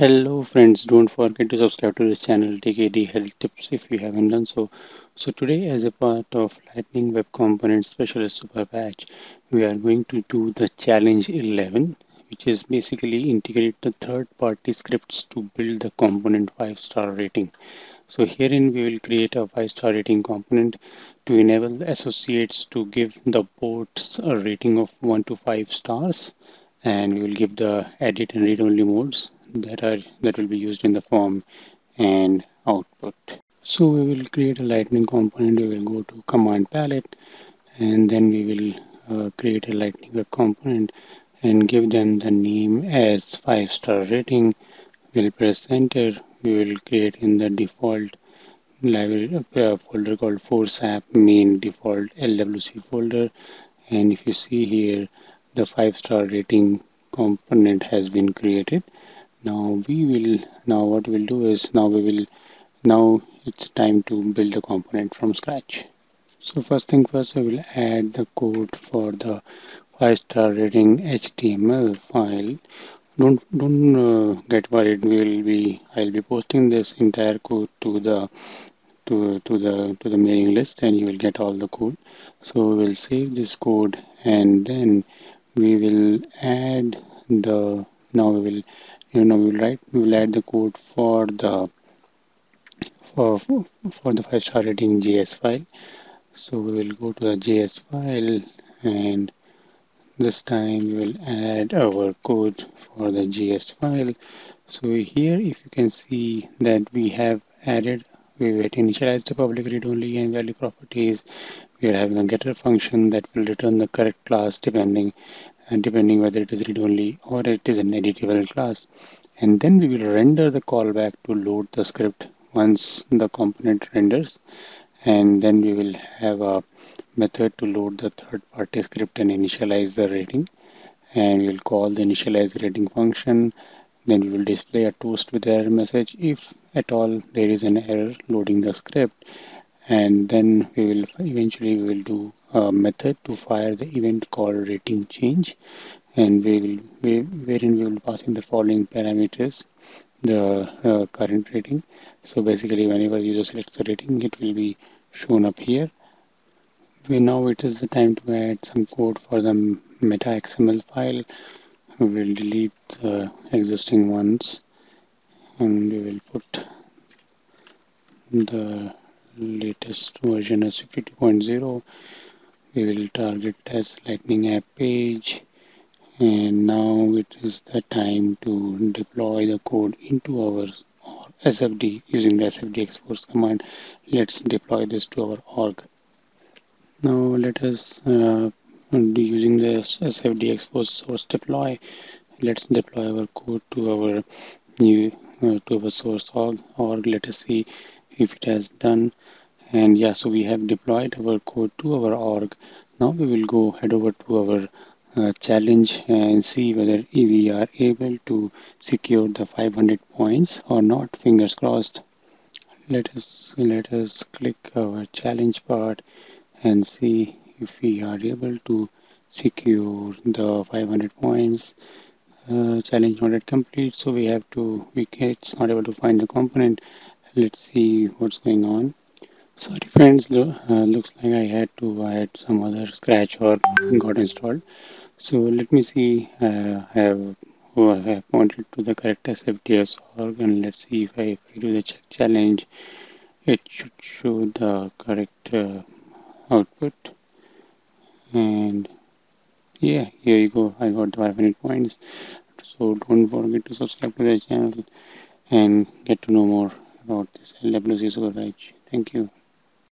Hello friends, don't forget to subscribe to this channel TKD Health Tips if you haven't done so. So today as a part of Lightning Web Component Specialist Superbadge we are going to do the challenge 11 which is basically integrate the third party scripts to build the component 5 star rating. So herein we will create a 5 star rating component to enable associates to give the bots a rating of 1 to 5 stars and we will give the edit and read only modes that are that will be used in the form and output. So we will create a lightning component. We will go to command palette and then we will uh, create a lightning web component and give them the name as five star rating. We'll press enter. We will create in the default library uh, folder called force app main default LWC folder. And if you see here, the five star rating component has been created now we will now what we'll do is now we will now it's time to build the component from scratch. So first thing first I will add the code for the five star rating HTML file. Don't don't uh, get worried. We'll be I'll be posting this entire code to the to, to the to the mailing list and you will get all the code. So we'll save this code and then we will add the now we will you know we'll write we will add the code for the for for the five star rating js file. So we will go to the js file and this time we will add our code for the js file. So here if you can see that we have added we have initialized the public read only and value properties. We are having a getter function that will return the correct class depending and depending whether it is read-only or it is an editable class. And then we will render the callback to load the script once the component renders. And then we will have a method to load the third-party script and initialize the rating and we will call the initialize rating function. Then we will display a toast with error message if at all there is an error loading the script. And then we will eventually we will do method to fire the event called rating change and we will we, wherein we will pass in the following parameters the uh, current rating. So basically whenever user selects the rating it will be shown up here. We now it is the time to add some code for the meta xml file. We will delete the existing ones and we will put the latest version as 52.0 we will target as lightning app page. And now it is the time to deploy the code into our SFD using the SFDX force command. Let's deploy this to our org. Now let us uh, using the SFDX force source deploy. Let's deploy our code to our new uh, to our source org. Org let us see if it has done and yeah so we have deployed our code to our org. Now we will go head over to our uh, challenge and see whether we are able to secure the 500 points or not. Fingers crossed. Let us let us click our challenge part and see if we are able to secure the 500 points. Uh, challenge not yet complete so we have to we it's not able to find the component. Let's see what's going on sorry friends uh, looks like I had to add some other scratch or got installed. So let me see uh, I have oh, I have pointed to the correct SFDS org and let's see if I, if I do the check challenge. It should show the correct uh, output. And yeah here you go. I got the 500 points. So don't forget to subscribe to the channel and get to know more about this LWC Super Thank you.